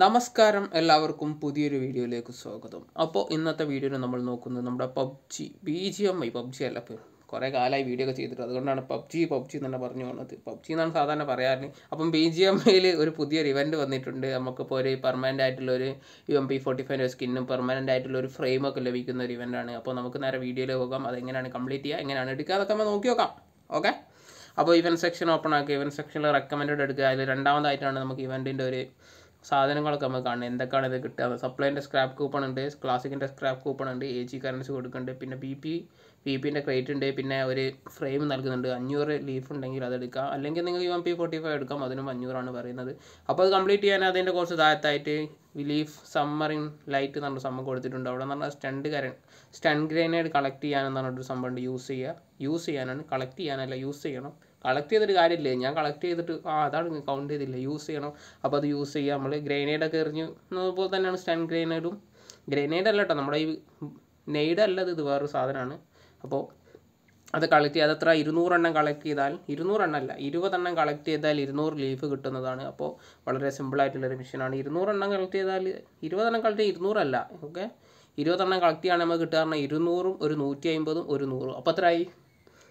നമസ്കാരം എല്ലാവർക്കും പുതിയൊരു വീഡിയോയിലേക്ക് സ്വാഗതം. അപ്പോൾ ഇന്നത്തെ വീഡിയോയിൽ നമ്മൾ നോക്കുന്നത് നമ്മുടെ PUBG B G M I PUBG അല്ല ഇപ്പോൾ കുറേ കാലമായി വീഡിയോ ഒക്കെ ചെയ്തിട്ട് അതുകൊണ്ടാണ് പബ്ജി പബ്ജി എന്ന് തന്നെ പറഞ്ഞു പോകുന്നത് പബ്ജി എന്നാണ് സാധാരണ പറയാറ്. അപ്പം ബി ജി എം ഐയിൽ ഒരു പുതിയൊരു ഇവന്റ് വന്നിട്ടുണ്ട്. നമുക്കിപ്പോൾ ഒരു പെർമനന്റ് ആയിട്ടുള്ള ഒരു U M P forty five സ്കിന്നും permanent ആയിട്ടുള്ള ഒരു ഫ്രെയിമൊക്കെ ലഭിക്കുന്ന ഒരു ഇവന്റാണ് അപ്പോൾ നമുക്ക് നേരെ വീഡിയോയിൽ പോകാം. അതെങ്ങനെയാണ് കംപ്ലീറ്റ് ചെയ്യുക എങ്ങനെയാണ് എടുക്കുക അതൊക്കെ നമ്മൾ നോക്കി നോക്കാം. ഓക്കെ അപ്പോൾ ഇവന്റ് സെക്ഷൻ ഓപ്പൺ ആക്കുക ഇവന്റ് സെക്ഷനിൽ റെക്കമെൻഡ് എടുക്കുക. അതിൽ രണ്ടാമതായിട്ടാണ് നമുക്ക് ഇവന്റിന്റെ ഒരു സാധനങ്ങളൊക്കെ നമുക്ക് കാണുന്നത്. എന്തൊക്കെയാണ് ഇത് കിട്ടുക? സപ്ലൈന്റെ സ്ക്രാപ്പ് കൂപ്പൺ ഉണ്ട് ക്ലാസിക്കിന്റെ സ്ക്രാപ്പ് കൂപ്പൺ ഉണ്ട് എ ജി കറൻസി കൊടുക്കുന്നുണ്ട് പിന്നെ ബി പി ബി പിന്റെ ക്രേറ്റ് ഉണ്ട് പിന്നെ ഒരു ഫ്രെയിം നൽകുന്നുണ്ട്. അഞ്ഞൂറ് ലീഫ് ഉണ്ടെങ്കിൽ അതെടുക്കാം അല്ലെങ്കിൽ നിങ്ങൾ U M P forty five എടുക്കാം അതിനും അഞ്ഞൂറാണ് പറയുന്നത്. അപ്പോൾ അത് കംപ്ലീറ്റ് ചെയ്യാൻ അതിന്റെ കുറച്ച് താഴത്തായിട്ട് ലീഫ് സമ്മറിൻ ലൈറ്റ് എന്ന് പറഞ്ഞ സംഭവം കൊടുത്തിട്ടുണ്ട്. അവിടെ എന്ന് സ്റ്റണ്ട് കരൺ സ്റ്റൺ ഗ്രനേഡ് കളക്ട് ചെയ്യാനെന്ന് പറഞ്ഞിട്ടൊരു സംഭവം ഉണ്ട്. യൂസ് ചെയ്യുക. യൂസ് ചെയ്യാനാണ്. കളക്ട് ചെയ്യാനല്ല യൂസ് ചെയ്യണം. കളക്ട് ചെയ്തിട്ട് കാര്യമില്ലേ? ഞാൻ കളക്ട് ചെയ്തിട്ട് ആ അതാണ് കൗണ്ട് ചെയ്തില്ല? യൂസ് ചെയ്യണം. അപ്പോൾ അത് യൂസ് ചെയ്യുക നമ്മൾ ഗ്രനേഡൊക്കെ എറിഞ്ഞ് അതുപോലെ തന്നെയാണ് സ്റ്റൺ ഗ്രനേഡും ഗ്രനേഡ് അല്ല കേട്ടോ നമ്മുടെ ഈ നെയ്ഡ് അല്ലത് ഇത് വേറൊരു സാധനമാണ് അപ്പോൾ അത് കളക്ട് ചെയ്ത് അതത്ര ഇരുന്നൂറെണ്ണം കളക്ട് ചെയ്താൽ ഇരുന്നൂറെണ്ണം അല്ല ഇരുപതെണ്ണം കളക്ട് ചെയ്താൽ ഇരുന്നൂറ് ലീഫ് കിട്ടുന്നതാണ്. അപ്പോൾ വളരെ സിമ്പിളായിട്ടുള്ളൊരു മിഷനാണ് ഇരുന്നൂറെണ്ണം കളക്ട് ചെയ്താൽ ഇരുപതെണ്ണം കളക്ട് ചെയ്താൽ ഇരുന്നൂറല്ല ഓക്കെ ഇരുപതെണ്ണം കളക്ട് ചെയ്യുകയാണെങ്കിൽ നമുക്ക് കിട്ടുക പറഞ്ഞാൽ ഇരുന്നൂറും ഒരു നൂറ്റി അമ്പതും ഒരു നൂറും. അപ്പോൾ എത്രയായി?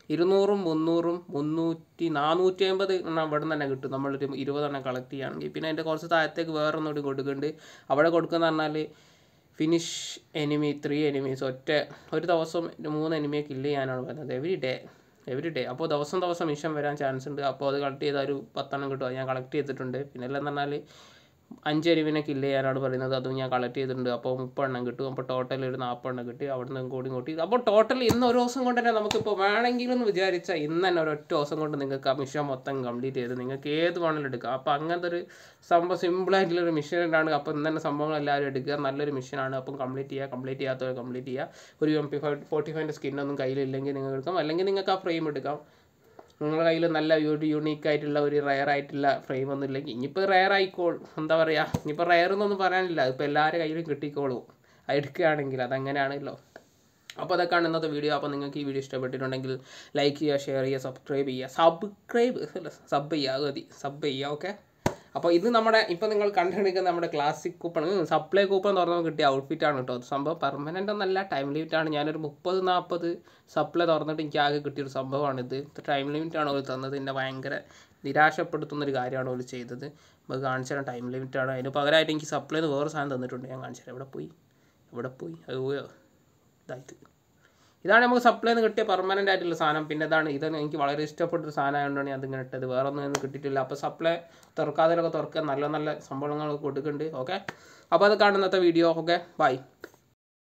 ഇരുന്നൂറും മുന്നൂറും മുന്നൂറ്റി നാനൂറ്റി അമ്പത് എണ്ണം അവിടെ നിന്ന് തന്നെ കിട്ടും. നമ്മളൊരു ഇരുപതെണ്ണം കളക്ട് ചെയ്യുകയാണെങ്കിൽ. പിന്നെ അതിന്റെ കുറച്ച് താഴത്തേക്ക് വേറെ ഒന്നുകൂടി കൊടുക്കുന്നുണ്ട്. അവിടെ കൊടുക്കുന്ന പറഞ്ഞാൽ ഫിനിഷ് എനിമി ത്രീ എനിമീസ് ഒറ്റ ഒരു ദിവസം മൂന്ന് എനിമിയെ കില്ല് ചെയ്യാനാണ് പറയുന്നത് എവറി ഡേ എവറി ഡേ അപ്പോൾ ദിവസം ദിവസം മിഷൻ വരാൻ ചാൻസ് ഉണ്ട്. അപ്പോൾ അത് കളക്ട് ചെയ്താൽ ഒരു പത്തെണ്ണം കിട്ടും. ഞാൻ കളക്ട് ചെയ്തിട്ടുണ്ട്. പിന്നെ എല്ലാം പറഞ്ഞാൽ അഞ്ച് എരിവിനെ കില്ല് ചെയ്യാനാണ് പറയുന്നത്. അതും ഞാൻ കളക്ട് ചെയ്തിട്ടുണ്ട്. അപ്പോൾ മുപ്പെണ്ണം കിട്ടും. അപ്പോൾ ടോട്ടൽ ഒരു നാൽപ്പെണ്ണം കിട്ടി. അവിടെ നിന്ന് കൂടി കൂട്ടി. അപ്പോൾ ടോട്ടൽ ഇന്ന് ഒരു ദിവസം കൊണ്ട് തന്നെ നമുക്കിപ്പോൾ വേണമെങ്കിലും എന്ന് വിചാരിച്ചാൽ ഇന്ന് തന്നെ ഒരൊറ്റ ദിവസം കൊണ്ട് നിങ്ങൾക്ക് ആ മിഷൻ മൊത്തം കംപ്ലീറ്റ് ചെയ്ത് നിങ്ങൾക്ക് ഏത് വേണമെങ്കിലും എടുക്കാം. അപ്പോൾ അങ്ങനത്തെ ഒരു സംഭവം സിമ്പിളായിട്ടുള്ളൊരു ഉണ്ടാണ് അപ്പോൾ ഇന്ന് തന്നെ സംഭവങ്ങൾ എല്ലാവരും എടുക്കുക. നല്ലൊരു മിഷനാണ് അപ്പം കംപ്ലീറ്റ് ചെയ്യുക. കംപ്ലീറ്റ് ചെയ്യാത്തവർ കംപ്ലീറ്റ് ചെയ്യുക. ഒരു എം പി ഫൈവ് ഫോർട്ടി ഫൈവിന്റെ സ്കിന്നൊന്നും കയ്യിലില്ലെങ്കിൽ നിങ്ങൾക്ക് എടുക്കാം. അല്ലെങ്കിൽ നിങ്ങൾക്ക് ആ ഫ്രെയിം എടുക്കാം. നിങ്ങളുടെ കയ്യിൽ നല്ല ഒരു യുണീക്ക് ആയിട്ടുള്ള ഒരു റയർ ആയിട്ടുള്ള ഫ്രെയിം ഒന്നും ഇല്ലെങ്കിൽ ഇനിയിപ്പോൾ റയർ ആയിക്കോളും. എന്താ പറയുക ഇനിയിപ്പോൾ റയർ എന്നൊന്നും പറയാനില്ല. ഇപ്പോൾ എല്ലാവരുടെ കയ്യിലും കിട്ടിക്കോളും. എടുക്കുകയാണെങ്കിൽ അതങ്ങനെയാണല്ലോ. അപ്പോൾ അതൊക്കെയാണ് ഇന്നത്തെ വീഡിയോ അപ്പോൾ നിങ്ങൾക്ക് ഈ വീഡിയോ ഇഷ്ടപ്പെട്ടിട്ടുണ്ടെങ്കിൽ ലൈക്ക് ചെയ്യുക ഷെയർ ചെയ്യുക സബ്സ്ക്രൈബ് ചെയ്യുക. സബ്സ്ക്രൈബ് സബ് ചെയ്യുക മതി. സബ് ചെയ്യുക ഓക്കെ അപ്പോൾ ഇത് നമ്മുടെ ഇപ്പോൾ നിങ്ങൾ കണ്ടുപിടിക്കുന്ന നമ്മുടെ ക്ലാസിക് കൂപ്പൺ സപ്ലൈ കൂപ്പൺ പറഞ്ഞാൽ കിട്ടിയ ഔട്ട്ഫിറ്റാണ് കേട്ടോ. അത് സംഭവം പെർമനന്റ് ഒന്നല്ല ടൈം ലിമിറ്റാണ് ഞാനൊരു മുപ്പത് നാൽപ്പത് സപ്ലൈ തുറന്നിട്ട് എനിക്ക് ആകെ കിട്ടിയൊരു സംഭവമാണിത് ടൈം ലിമിറ്റാണ് അവർ തന്നത്. എന്നെ ഭയങ്കര നിരാശപ്പെടുത്തുന്നൊരു കാര്യമാണ് അവർ ചെയ്തത്. നമുക്ക് കാണിച്ചു തരാം ടൈം ലിമിറ്റാണ് അതിന് പകരമായിട്ട് എനിക്ക് സപ്ലൈ വേറെ സാധനം തന്നിട്ടുണ്ട്. ഞാൻ കാണിച്ചു തരാം. എവിടെ പോയി? എവിടെ പോയി? അയ്യോ ഇതായത് ഇതാണ് നമുക്ക് സപ്ലൈ നിന്ന് കിട്ടിയ പെർമനന്റ് ആയിട്ടുള്ള സാധനം. പിന്നെ ഇതാണ് ഇത് എനിക്ക് വളരെ ഇഷ്ടപ്പെട്ടൊരു സാധനം ആയതുകൊണ്ടാണ് ഞാൻ അതിങ്ങനെ ഇട്ടത്. വേറെ ഒന്നും കിട്ടിയിട്ടില്ല. അപ്പോൾ സപ്ലൈ തുറക്കാതെയൊക്കെ തുറക്കാൻ നല്ല നല്ല സംഭവങ്ങളൊക്കെ കൊടുക്കുന്നുണ്ട്. ഓക്കെ അപ്പോൾ അത് കാണുന്നത്തെ വീഡിയോ ഓക്കെ ബൈ